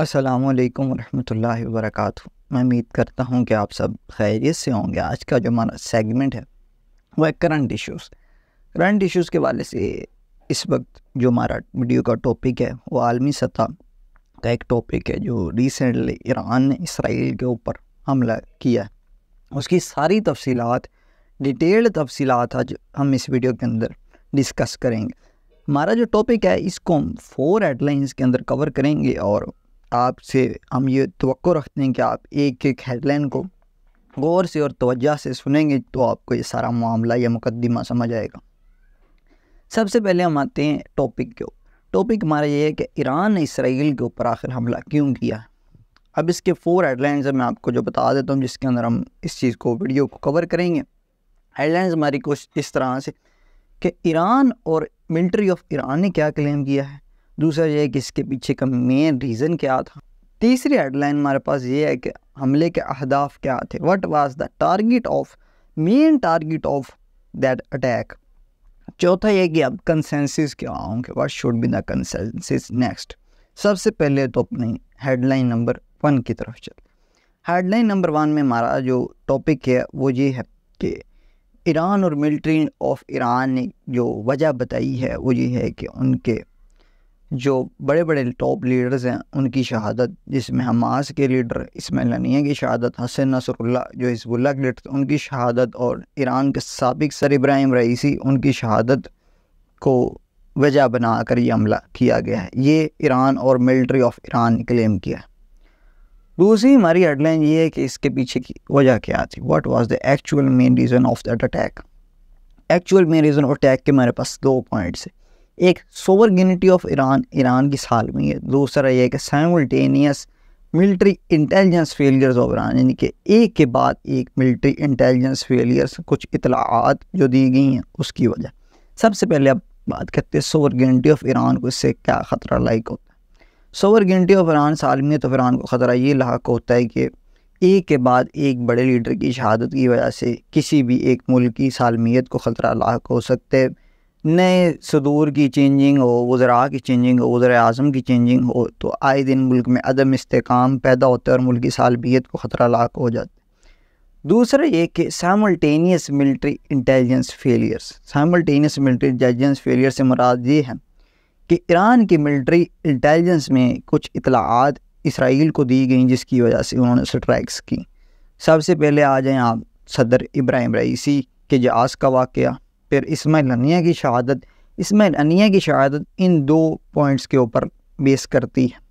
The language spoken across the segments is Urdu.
السلام علیکم ورحمۃ اللہ وبرکاتہ۔ میں امید کرتا ہوں کہ آپ سب خیریت سے ہوں گے۔ آج کا جو ہمارا سیگمنٹ ہے وہ ہے کرنٹ ایشوز کرنٹ ایشوز کے والے سے اس وقت جو ہمارا ویڈیو کا ٹاپک ہے وہ عالمی سطح کا ایک ٹاپک ہے جو ریسنٹلی ایران نے اسرائیل کے اوپر حملہ کیا ہے۔ اس کی ساری تفصیلات ڈیٹیلڈ تفصیلات آج ہم اس ویڈیو کے اندر ڈسکس کریں گے۔ ہمارا جو ٹاپک ہے اس کو ہم فور ہیڈ لائنس کے اندر کور کریں گے اور آپ سے ہم یہ توقع رکھتے ہیں کہ آپ ایک ایک ہیڈ لائن کو غور سے اور توجہ سے سنیں گے تو آپ کو یہ سارا معاملہ یا مقدمہ سمجھ آئے گا۔ سب سے پہلے ہم آتے ہیں ٹاپک کے ٹاپک ہمارا یہ ہے کہ ایران نے اسرائیل کے اوپر آخر حملہ کیوں کیا؟ اب اس کے فور ہیڈ لائنز میں آپ کو جو بتا دیتا ہوں، جس کے اندر ہم اس چیز کو ویڈیو کو کور کریں گے۔ ہیڈ لائنز ہماری کچھ اس طرح سے کہ ایران اور ملٹری آف ایران نے کیا کلیم کیا ہے؟ دوسرا یہ ہے کہ اس کے پیچھے کا مین ریزن کیا تھا؟ تیسری ہیڈ لائن ہمارے پاس یہ ہے کہ حملے کے اہداف کیا تھے؟ What was the target of main target of that attack چوتھا یہ کہ اب کنسنسس کیا ہوں کہ what should be the consensus next سب سے پہلے تو اپنی ہیڈ لائن نمبر ون کی طرف چل۔ ہیڈ لائن نمبر ون میں ہمارا جو ٹاپک ہے وہ یہ ہے کہ ایران اور ملٹری آف ایران نے جو وجہ بتائی ہے وہ یہ ہے کہ ان کے جو بڑے بڑے ٹاپ لیڈرز ہیں، ان کی شہادت، جس میں حماس کے لیڈر اسماعیل النیہ کی شہادت، حسن نصر اللہ جو حزب اللہ کے لیڈر ان کی شہادت اور ایران کے سابق سر ابراہیم رئیسی، ان کی شہادت کو وجہ بنا کر یہ حملہ کیا گیا ہے۔ یہ ایران اور ملٹری آف ایران نے کلیم کیا ہے۔ دوسری ہماری ہیڈ لائن یہ ہے کہ اس کے پیچھے کی وجہ کیا تھی۔ What was the actual main reason of that attack actual main reason of attack کے میرے پاس دو پوائنٹس ہیں۔ ایک sovereignty of Iran Iran کی سالمی ہے دوسرا یہ کہ simultaneous military intelligence failures of Iran یعنی کہ ایک کے بعد ایک ملٹری انٹیلیجنس فیلئرس کچھ اطلاعات جو دی گئی ہیں اس کی وجہ۔ سب سے پہلے اب بات کرتے ہیں سوور گینٹی آف ایران کو، اس سے کیا خطرہ لائق ہوتا ہے۔ سوور آف ایران سالمیت آف ایران کو خطرہ یہ لاحق ہوتا ہے کہ ایک کے بعد ایک بڑے لیڈر کی شہادت کی وجہ سے کسی بھی ایک ملک کی سالمیت کو خطرہ لاحق ہو سکتے۔ نئے صدور کی چینجنگ ہو، وزراء کی چینجنگ ہو وزیر اعظم کی چینجنگ ہو، تو آئے دن ملک میں عدم استحکام پیدا ہوتا ہے اور ملکی سالبیت کو خطرہ لاحق ہو جاتا ہے۔ دوسرا یہ کہ simultaneous military intelligence failures simultaneous military intelligence failure سے مراد یہ ہے کہ ایران کی ملٹری انٹیلیجنس میں کچھ اطلاعات اسرائیل کو دی گئیں، جس کی وجہ سے انہوں نے سٹرائکس کی سب سے پہلے آ جائیں آپ صدر ابراہیم رئیسی کے جہاز کا واقعہ پھر اسماعیل انیہ کی شہادت، اسماعیل انیہ کی شہادت ان دو پوائنٹس کے اوپر بیس کرتی ہے۔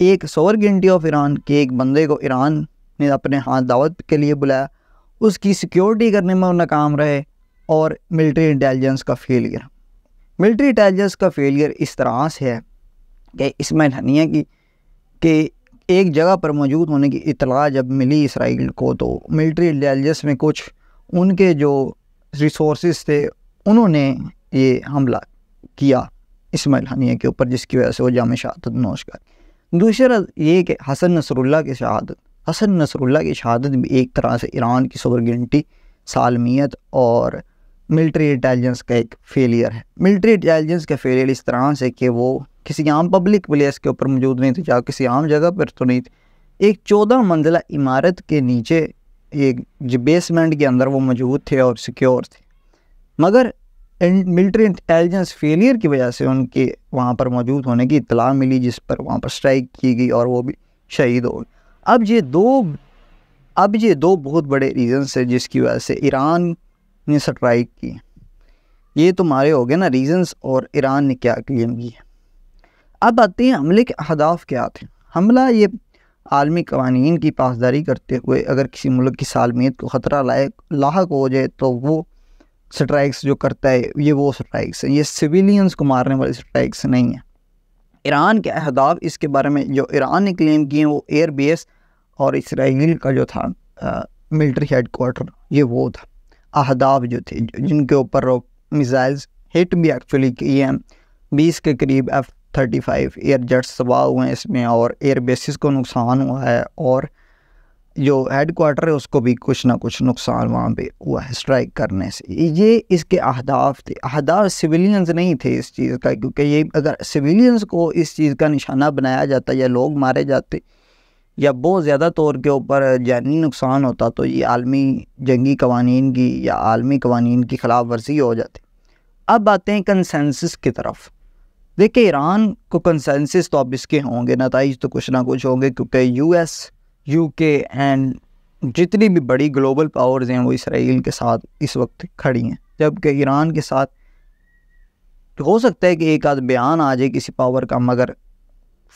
ایک سور گنٹی آف ایران کے ایک بندے کو ایران نے اپنے ہاتھ دعوت کے لیے بلایا، اس کی سیکیورٹی کرنے میں وہ ناکام رہے اور ملٹری انٹیلیجنس کا فیلئر ملٹری انٹیلیجنس کا فیلئر اس طرح سے ہے کہ اسماعیل حنیہ کی، کہ ایک جگہ پر موجود ہونے کی اطلاع جب ملی اسرائیل کو تو ملٹری انٹیلیجنس میں کچھ ان کے جو ریسورسز تھے انہوں نے یہ حملہ کیا اسماعیل حنیہ کے اوپر، جس کی وجہ سے وہ جامع شہادت نوش کر۔ دوسرا یہ کہ حسن نصر اللہ کی شہادت، حسن نصر اللہ کی شہادت بھی ایک طرح سے ایران کی سورگنٹی سالمیت اور ملٹری انٹیلیجنس کا ایک فیلئر ہے۔ ملٹری انٹیلیجنس کا فیلئر اس طرح سے کہ وہ کسی عام پبلک پلیس کے اوپر موجود نہیں تھے یا کسی عام جگہ پر تو نہیں تھے۔ ایک چودہ منزلہ عمارت کے نیچے ایک جو بیسمنٹ کے اندر وہ موجود تھے اور سیکیور تھے۔ مگر ملٹری انٹیلیجنس فیلئر کی وجہ سے ان کے وہاں پر موجود ہونے کی اطلاع ملی، جس پر وہاں پر سٹرائک کی گئی اور وہ بھی شہید ہو گئے۔ اب یہ دو، اب یہ دو بہت بڑے ریزنس ہیں جس کی وجہ سے ایران نے سٹرائک کی۔ یہ تو مارے ہو گئے نا ریزنس اور ایران نے کیا کلیم کی اب آتے ہیں حملے کے اہداف کیا تھے۔ حملہ یہ عالمی قوانین کی پاسداری کرتے ہوئے اگر کسی ملک کی سالمیت کو خطرہ لائق لاحق ہو جائے تو وہ سٹرائکس جو کرتا ہے، یہ وہ سٹرائکس ہیں۔ یہ سویلینس کو مارنے والے سٹرائکس نہیں ہیں۔ ایران کے اہداف اس کے بارے میں جو ایران نے کلیم کیے ہیں، وہ ایئر بیس اور اسرائیل کا جو تھا ملٹری ہیڈ کوارٹر یہ وہ تھا۔ اہداف جو تھے، جن کے اوپر میزائلز ہٹ بھی ایکچولی کیے ہیں۔ بیس کے قریب F thirty five air jets تباہ ہوئے ہیں اس میں اور ایئر بیسز کو نقصان ہوا ہے اور جو ہیڈ کوارٹر ہے اس کو بھی کچھ نہ کچھ نقصان وہاں پہ ہوا ہے اسٹرائک کرنے سے۔ یہ اس کے اہداف تھے۔ اہداف سویلینز نہیں تھے اس چیز کا، کیونکہ یہ اگر سویلینز کو اس چیز کا نشانہ بنایا جاتا یا لوگ مارے جاتے یا بہت زیادہ طور کے اوپر جانی نقصان ہوتا تو یہ عالمی جنگی قوانین کی یا عالمی قوانین کی خلاف ورزی ہو جاتی۔ اب آتے ہیں کنسنسس کی طرف۔ دیکھیں، ایران کو کنسنسس تو اب اس کے ہوں گے، نتائج تو کچھ نہ کچھ ہوں گے، کیونکہ U S U K and جتنی بھی بڑی گلوبل پاورز ہیں، وہ اسرائیل کے ساتھ اس وقت کھڑی ہیں۔ جبکہ ایران کے ساتھ ہو سکتا ہے کہ ایک آدھ بیان آ جائے کسی پاور کا، مگر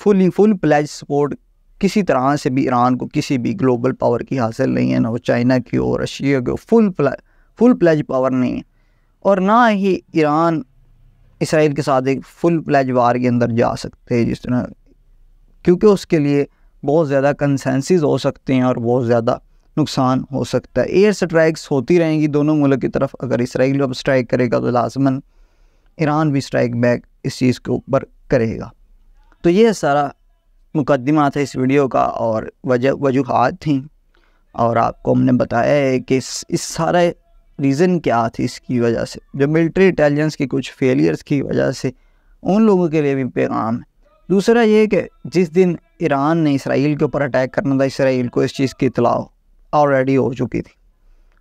فلی فل پلیج سپورٹ کسی طرح سے بھی ایران کو کسی بھی گلوبل پاور کی حاصل نہیں ہے، نہ وہ چائنا کی ہو، رشیا کی ہو فل فل پلیج پاور نہیں ہے۔ اور نہ ہی ایران اسرائیل کے ساتھ ایک فل پلیج وار کے اندر جا سکتے ہیں، جس طرح کیونکہ اس کے لیے بہت زیادہ کنسنسز ہو سکتے ہیں اور بہت زیادہ نقصان ہو سکتا ہے۔ ایئر سٹرائکس ہوتی رہیں گی دونوں ملک کی طرف۔ اگر اسرائیل اب سٹرائک کرے گا تو لازماً ایران بھی سٹرائک بیک اس چیز کے اوپر کرے گا۔ تو یہ سارا مقدمہ تھا اس ویڈیو کا اور وجہ وجوہات تھیں۔ اور آپ کو ہم نے بتایا ہے کہ اس اس سارے ریزن کیا تھی اس کی وجہ سے؟ جو ملٹری انٹیلیجنس کی کچھ فیلئرس کی وجہ سے ان لوگوں کے لیے بھی پیغام ہے۔ دوسرا یہ کہ جس دن ایران نے اسرائیل کے اوپر اٹیک کرنا تھا، اسرائیل کو اس چیز کی اطلاع آلریڈی ہو چکی تھی۔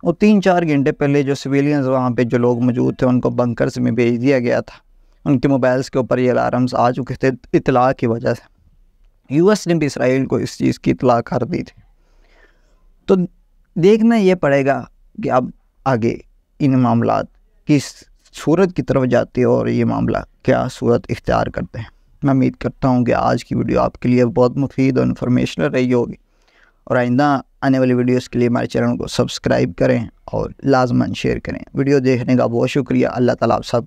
اور تین چار گھنٹے پہلے جو سویلینز وہاں پہ جو لوگ موجود تھے، ان کو بنکرز میں بھیج دیا گیا تھا۔ ان کے موبائلز کے اوپر یہ الارمز آ چکے تھے اطلاع کی وجہ سے۔ یو ایس نے بھی اسرائیل کو اس چیز کی اطلاع کر دی تھی۔ تو دیکھنا یہ پڑے گا کہ اب آگے ان معاملات کس صورت کی طرف جاتے اور یہ معاملہ کیا صورت اختیار کرتے ہیں؟ میں امید کرتا ہوں کہ آج کی ویڈیو آپ کے لیے بہت مفید اور انفارمیشنل رہی ہوگی۔ اور آئندہ آنے والی ویڈیوز کے لیے ہمارے چینل کو سبسکرائب کریں اور لازمان شیئر کریں۔ ویڈیو دیکھنے کا بہت شکریہ۔ اللہ تعالیٰ آپ سب